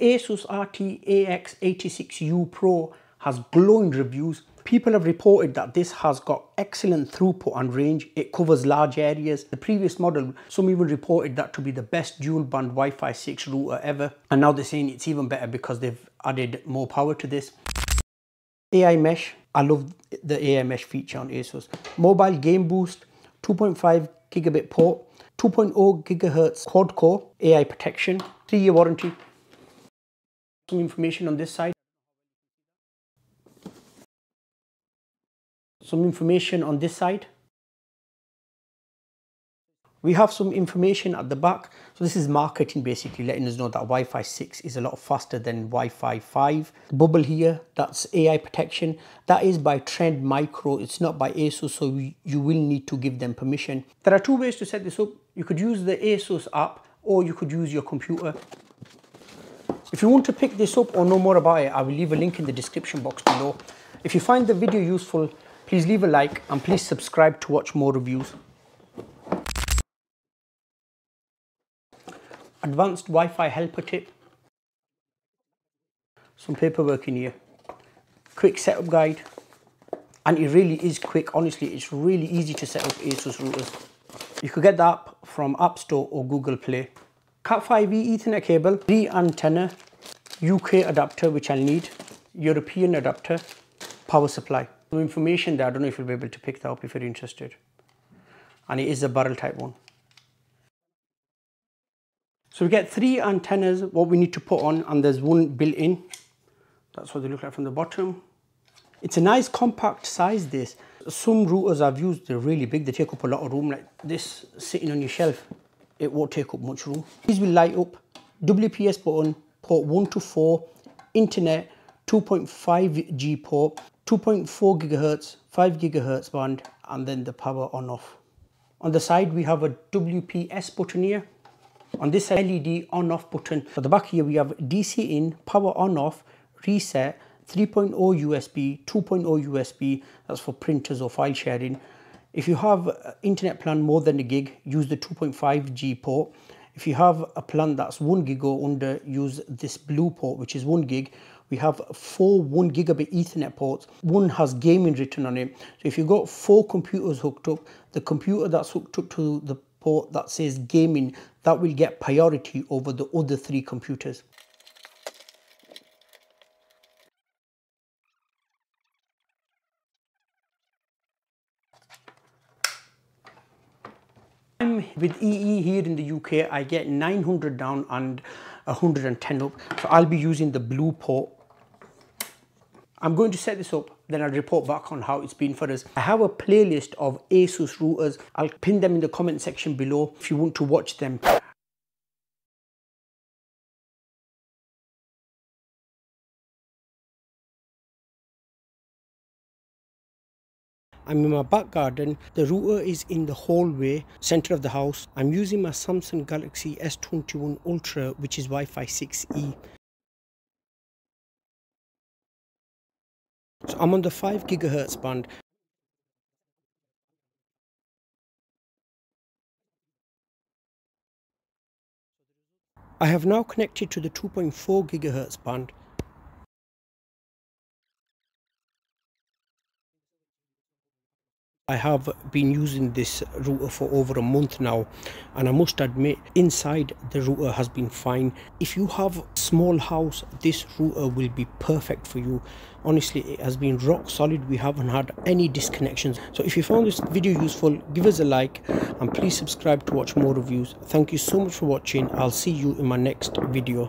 Asus RT AX86U Pro has glowing reviews. People have reported that this has got excellent throughput and range. It covers large areas. The previous model, some even reported that to be the best dual band Wi-Fi 6 router ever. And now they're saying it's even better because they've added more power to this. AI mesh, I love the AI mesh feature on ASUS. Mobile game boost, 2.5 gigabit port, 2.0 gigahertz quad core, AI protection, three year warranty, some information on this side. Some information on this side. We have some information at the back. So this is marketing basically letting us know that Wi-Fi 6 is a lot faster than Wi-Fi 5. The bubble here, that's AI protection. That is by Trend Micro. It's not by ASUS, so you will need to give them permission. There are two ways to set this up. You could use the ASUS app or you could use your computer. If you want to pick this up or know more about it, I will leave a link in the description box below. If you find the video useful, please leave a like and please subscribe to watch more reviews. Advanced Wi-Fi helper tip. Some paperwork in here. Quick setup guide. And it really is quick. Honestly, it's really easy to set up ASUS routers. You could get the app from App Store or Google Play. Cat5e Ethernet cable, 3 antenna, UK adapter which I'll need, European adapter, power supply. Some information there, I don't know if you'll be able to pick that up if you're interested. And it is a barrel type one. So we get three antennas, what we need to put on, and there's one built in. That's what they look like from the bottom. It's a nice compact size this. Some routers I've used, they're really big. They take up a lot of room, like this sitting on your shelf it won't take up much room. These will light up, WPS button, port 1 to 4, internet, 2.5G port, 2.4 gigahertz, 5 gigahertz band, and then the power on off. On the side, we have a WPS button here. On this side, LED on off button. At the back here, we have DC in, power on off, reset, 3.0 USB, 2.0 USB, that's for printers or file sharing, if you have internet plan more than a gig, use the 2.5G port. If you have a plan that's 1 gig or under, use this blue port, which is 1 gig. We have four 1 gigabit Ethernet ports. One has gaming written on it. So if you've got four computers hooked up, the computer that's hooked up to the port that says gaming, that will get priority over the other three computers. With EE here in the UK, I get 900 down and 110 up. So I'll be using the blue port. I'm going to set this up, then I'll report back on how it's been for us. I have a playlist of ASUS routers. I'll pin them in the comment section below if you want to watch them. I'm in my back garden. The router is in the hallway, center of the house. I'm using my Samsung Galaxy S21 Ultra, which is Wi-Fi 6E. So I'm on the 5 gigahertz band. I have now connected to the 2.4 gigahertz band. I have been using this router for over a month now and I must admit inside the router has been fine. If you have small house this router will be perfect for you. Honestly it has been rock solid we haven't had any disconnections. So if you found this video useful give us a like and please subscribe to watch more reviews. Thank you so much for watching. I'll see you in my next video.